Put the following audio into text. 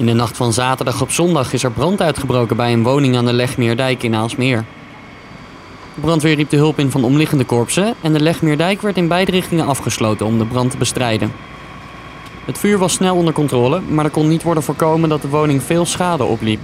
In de nacht van zaterdag op zondag is er brand uitgebroken bij een woning aan de Legmeerdijk in Aalsmeer. De brandweer riep de hulp in van omliggende korpsen en de Legmeerdijk werd in beide richtingen afgesloten om de brand te bestrijden. Het vuur was snel onder controle, maar er kon niet worden voorkomen dat de woning veel schade opliep.